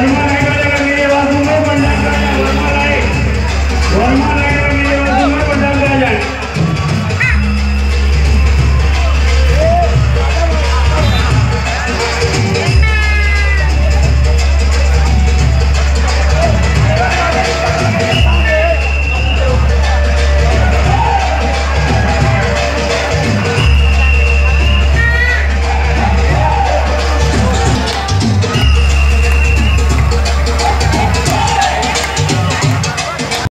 Olha o